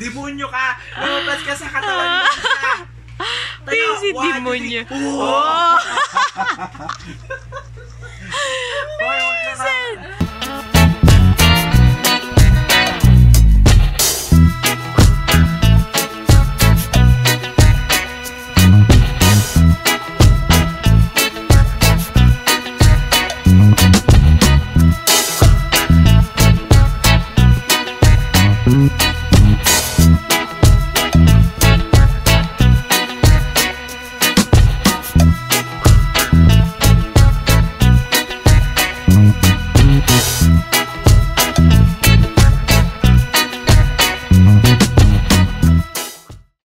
Demonyo ka! Lumabas ka sa katawan mo siya! Tayo, si demonyo. Oh!